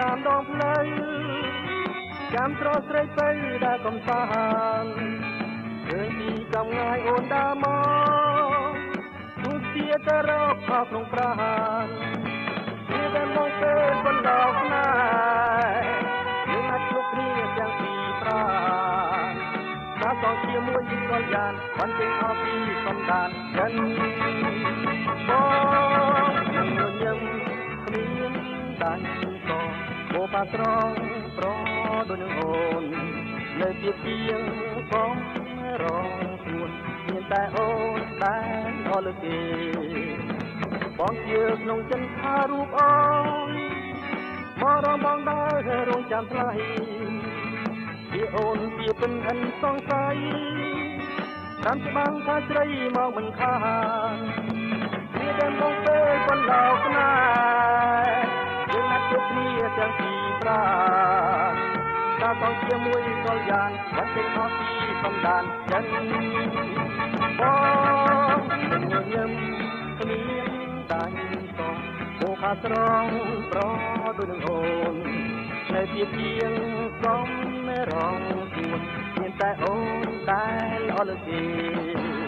ចាំស្រស់ស្រីទៅដើរកំសាន្តឃើញពីកំងាយអូនដើរមកទូជាទៅរកខោក្នុងប្រាណជាតែមកទៅបណ្ដោះណាយើងអាចជួបគ្នាទាំងពីរប្រាណថាសងជាមួយកលយានបានពេញអស់ពីសំដានចិនបង បោបាស្រងប្រដូចនឹងអូននៅពីពីងបងរងខ្លួនមានតែអូនដែលអលគេបងជាក្នុងចិនថារូបអូនមករំបងដើររងចាំថ្លៃពីអូនពីពិនអិនសងស័យតាមច្បាំងថាស្រីមកមិនខានពីតែមកពេលបណ្ដោស្នេហ៍យើងណាត់ជួបគ្នាទាំងពីរ ប្រាតាសងជាមួយកលយានបាត់ចេញអស់ពីសំដានចិនបងញញឹមគ្មានដាច់តអូខាស្រងប្រដូចនឹងអូននៅពីជាងសំរងជួនមានតែអូនដែលអលគេ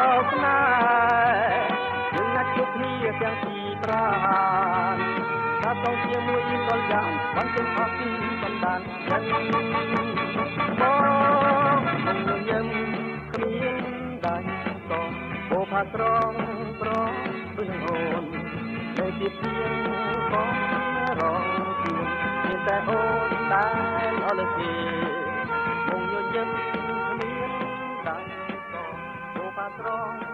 រោស្នេហ៍យើងណាត់ជួបគ្នាទាំងពីរប្រាណថាតោងជាមួយកលយ៉ាងបានទាំងអស់ពីបណ្ដានបងយើងគ្មានដាច់តោអូផាត្រង់ប្រងព្រឹងអូនតែពីពីបងរងទៀតតែអូនដែលអលស៊ីមកយើងយើង ប្រ